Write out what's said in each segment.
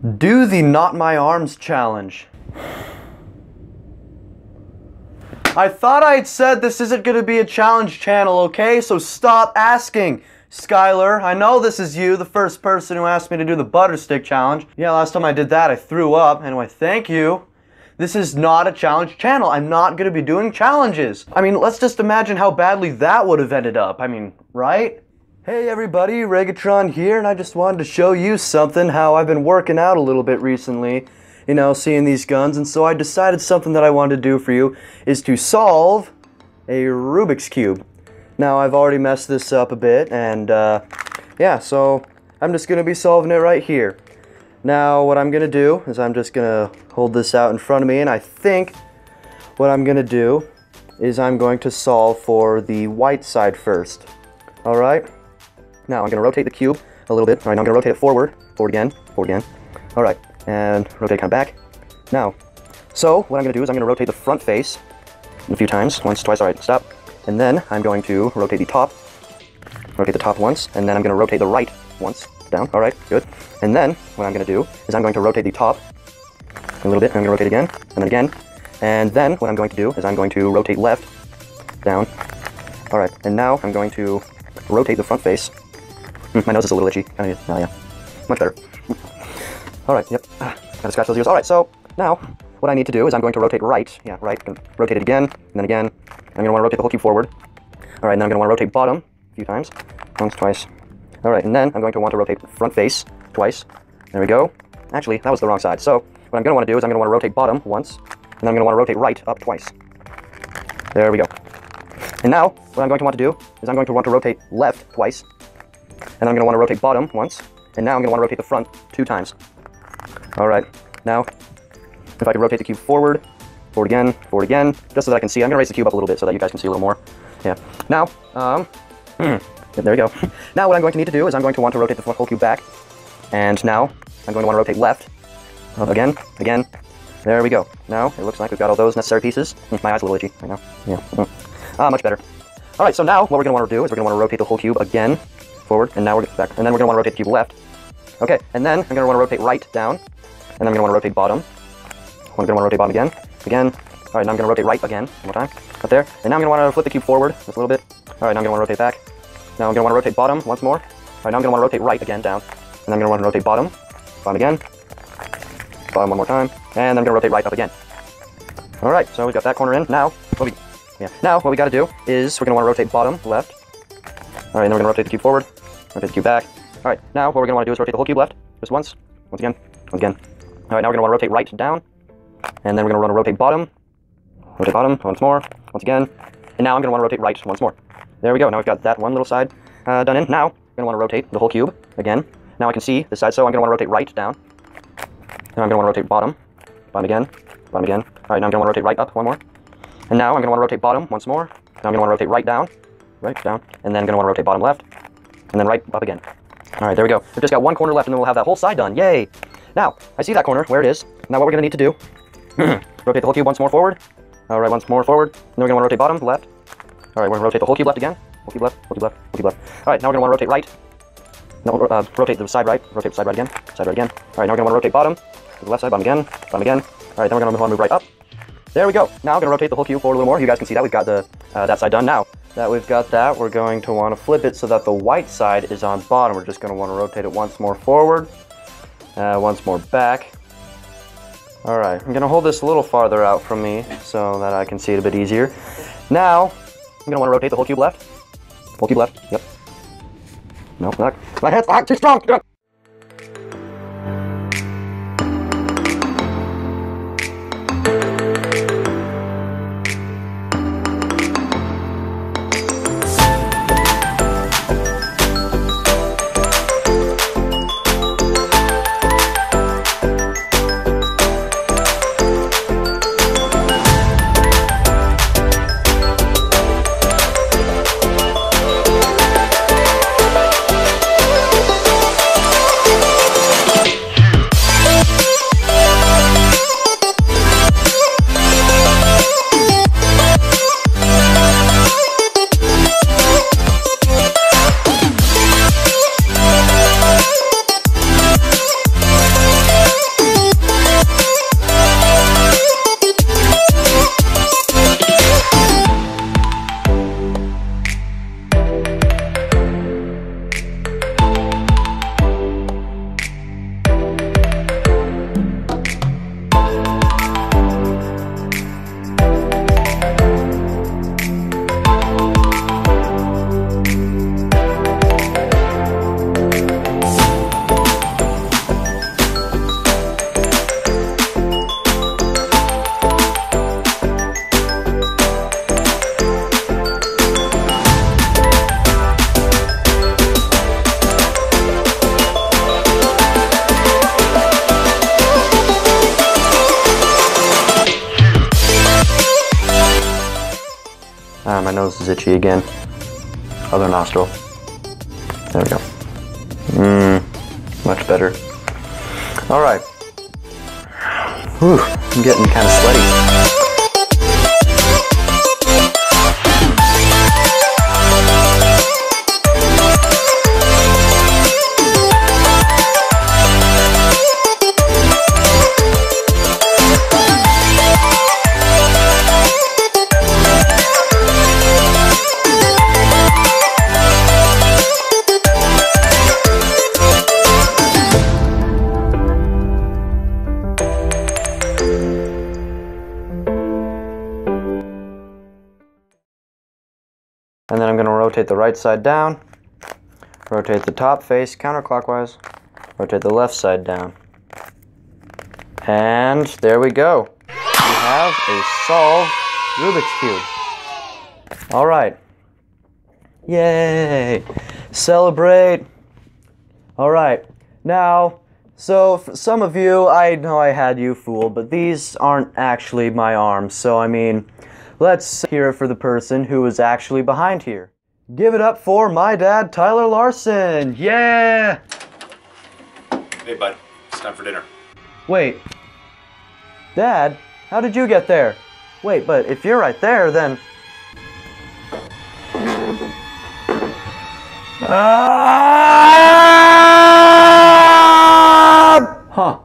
Do the Not My Arms challenge. I thought I'd said this isn't gonna be a challenge channel, okay? So stop asking. Skylar, I know this is you, the first person who asked me to do the butter stick challenge. Yeah, last time I did that, I threw up. Anyway, thank you. This is not a challenge channel. I'm not gonna be doing challenges. I mean, let's just imagine how badly that would have ended up. I mean, right? Hey everybody, Reagatron here, and I just wanted to show you something, how I've been working out a little bit recently, you know, seeing these guns, and so I decided something that I wanted to do for you is to solve a Rubik's Cube. Now, I've already messed this up a bit, and uh, yeah, so I'm just going to be solving it right here. Now, what I'm going to do is I'm just going to hold this out in front of me, and I think what I'm going to do is I'm going to solve for the white side first. All right? Now, I'm going to rotate the cube a little bit. All right, now I'm going to rotate it forward, forward again, forward again. All right, and rotate kind of back. Now, so what I'm going to do is I'm going to rotate the front face a few times, once, twice, all right, stop. And then I'm going to rotate the top, rotate the top once, and then I'm going to rotate the right once, down, all right, good. And then what I'm going to do is I'm going to rotate the top a little bit, I'm going to rotate again, and then again. And then what I'm going to do is I'm going to rotate left, down. All right, and now I'm going to rotate the front face. Hmm, my nose is a little itchy. Yeah, oh, yeah. much better. all right, yep, gotta scratch those ears. All right, so now what I need to do is I'm going to rotate right, yeah, right, rotate it again, and then again, I'm going to want to rotate the whole cube forward. All right, and then I'm going to want to rotate bottom a few times. Once, twice. All right, and then I'm going to want to rotate front face twice. There we go. Actually, that was the wrong side. So what I'm going to want to do is I'm going to want to rotate bottom once, and then I'm going to want to rotate right up twice. There we go. And now, what I'm going to want to do is I'm going to want to rotate left twice, and I'm going to want to rotate bottom once, and now I'm going to want to rotate the front two times. All right, now, if I could rotate the cube forward, Forward again, forward again, just so that I can see. I'm going to raise the cube up a little bit so that you guys can see a little more. Yeah. Now, um, there we go. now what I'm going to need to do is I'm going to want to rotate the whole cube back. And now I'm going to want to rotate left. Again, again. There we go. Now it looks like we've got all those necessary pieces. My eye's a little itchy right now. Yeah. Hmm. Ah, much better. All right, so now what we're going to want to do is we're going to want to rotate the whole cube again, forward, and now we're back. And then we're want to rotate cube left. Okay, and then I'm want to rotate right down, and then I'm want to rotate bottom. I'm want to rotate bottom again, again. All right, now I'm to rotate right again, one more time, up there. And now I'm want to flip the cube forward just a little bit. All right, now I'm want to rotate back. Now I'm want to rotate bottom once more. All right, now I'm want to rotate right again, down. And I'm going to want to rotate bottom, bottom again, bottom one more time, and I'm to rotate right up again. All right, so we've got that corner in. Now, what we, yeah, now what we got to do is we're want to rotate bottom, left. All right, then we're to rotate the cube forward, rotate the cube back. All right, now what we're want to do is rotate the whole cube left, just once, once again, once again. All right, now we're want to rotate right down, and then we're want to rotate bottom, rotate bottom once more, once again. And now I'm want to rotate right once more. There we go. Now we've got that one little side uh, done in. Now to want to rotate the whole cube again. Now I can see this side, so I'm want to rotate right down. Then I'm want to rotate bottom, bottom again, bottom again. All right, now I'm want to rotate right up one more. And now I'm want to rotate bottom once more. Now I'm want to rotate right down, right down, and then want to rotate bottom left, and then right up again. All right, there we go. We've just got one corner left, and then we'll have that whole side done. Yay! Now, I see that corner, where it is. Now what we're to need to do rotate the whole cube once more forward. All right, once more forward. Then we're want to rotate bottom, left. All right, we're to rotate the whole cube left again. Whole cube left, whole cube left, whole cube left. All right, now we're want to rotate right. No, uh, rotate the side right. Rotate the side right again. Side right again. All right, now we're want to rotate bottom. To the left side, bottom again, bottom again. All right, then we're want to move right up. There we go. Now I'm to rotate the whole cube forward a little more. You guys can see that. We've got the uh, that side done. Now that we've got that, we're going to want to flip it so that the white side is on bottom. We're just going to want to rotate it once more forward, uh, once more back, Alright, I'm going to hold this a little farther out from me so that I can see it a bit easier. Now, I'm going to want to rotate the whole cube left. Whole cube left, yep. No, not. My hand's ah, too strong! Ah, my nose is itchy again. Other nostril. There we go. Mmm, much better. All right. Whew, I'm getting kind of sweaty. And then I'm going to rotate the right side down, rotate the top face counterclockwise, rotate the left side down. And there we go. We have a solved Rubik's Cube. All right. Yay! Celebrate! All right. Now, so some of you, I know I had you fooled, but these aren't actually my arms. So, I mean, Let's hear it for the person who was actually behind here. Give it up for my dad, Tyler Larsen. Yeah! Hey, bud. It's time for dinner. Wait. Dad, how did you get there? Wait, but if you're right there, then... Ah! Huh.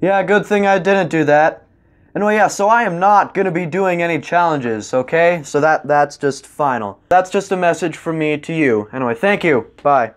Yeah, good thing I didn't do that. Anyway, yeah, so I am not going to be doing any challenges, okay? So that that's just final. That's just a message from me to you. Anyway, thank you. Bye.